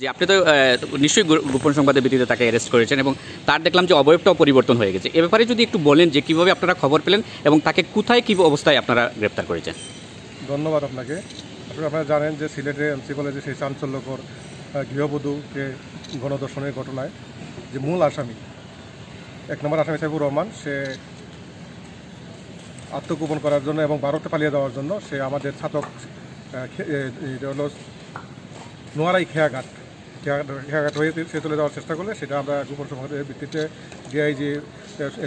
যে আপনি তো নিশ্চয়ই গোপন সংবাদের ভিত্তিতে তাকে অ্যারেস্ট করেছেন এবং তার দেখলাম যে অবয়বটাও পরিবর্তন হয়ে গেছে। এ ব্যাপারে যদি একটু বলেন যে কীভাবে আপনারা খবর পেলেন এবং তাকে কোথায় কী অবস্থায় আপনারা গ্রেপ্তার করেছেন? ধন্যবাদ আপনাকে। আসলে আপনারা জানেন যে সিলেটে এমসি কলেজে সেই চাঞ্চল্যকর গৃহবধূকে গণদর্শনের ঘটনায় যে মূল আসামি, এক নম্বর আসামি সাইফুর রহমান, সে আত্মগোপন করার জন্য এবং ভারতে পালিয়ে যাওয়ার জন্য সে আমাদের ছাতক হলো নোয়ারাই খেয়াঘাট খেয়াঘাট হয়ে সে চলে যাওয়ার চেষ্টা করলে সেটা আমরা গোপন সংবাদের ভিত্তিতে ডিআইজি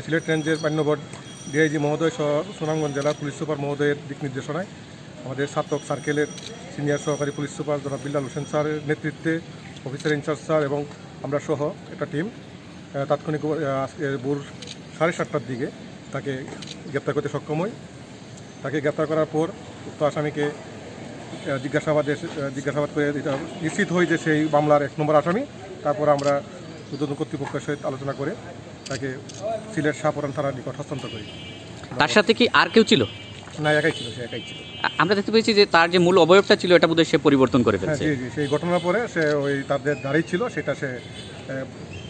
সিলেট রেঞ্জের মান্যবর ডিআইজি মহোদয় সহ সুনামগঞ্জ জেলার পুলিশ সুপার মহোদয়ের দিক নির্দেশনায় আমাদের ছাত্রক সার্কেলের সিনিয়র সহকারী পুলিশ সুপার জনাব বিল্লাল হোসেন স্যারের নেতৃত্বে অফিসার ইনচার্জ স্যার এবং আমরা সহ একটা টিম তাৎক্ষণিক ভোর সাড়ে সাতটার দিকে তাকে গ্রেপ্তার করতে সক্ষম হই। তাকে গ্রেপ্তার করার পর উক্ত আসামিকে জিজ্ঞাসাবাদে জিজ্ঞাসাবাদ করে এটা নিশ্চিত হই যে সেই মামলার এক নম্বর আসামি। তারপর আমরা উদ্বোধন কর্তৃপক্ষের সহিত আলোচনা করে তাকে সিলেট শাহপুরান থানার নিকট হস্তান্তর করি। তার সাথে কি আর কেউ ছিল? না একাই ছিল সে একাই ছিল। আমরা দেখতে পেয়েছি যে তার যে মূল অবয়বটা ছিল এটা বোধহয় সে পরিবর্তন করে হ্যাঁ ফেলছে। জি জি সেই ঘটনার পরে সে ওই তাদের দাড়ি ছিল সেটা সে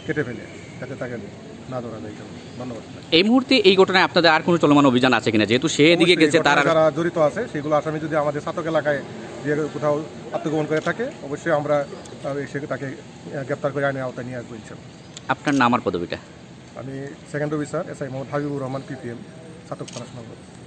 কেটে ফেলে যাতে তাকে না ধরা যায়। ধন্যবাদ। এই মুহূর্তে এই ঘটনায় আপনাদের আর কোনো চলমান অভিযান আছে কিনা? যেহেতু সে এদিকে গেছে তার যারা জড়িত আছে সেগুলো আসামি যদি আমাদের সাতক এলাকায় যে কোথাও আত্মগোপন করে থাকে অবশ্যই আমরা সে তাকে গ্রেপ্তার করে আইনের আওতায় নিয়ে আসব আপনার নাম আর পদবিটা আমি second officer S I Mohammad Habibur Rahman PPM Chhatak থানা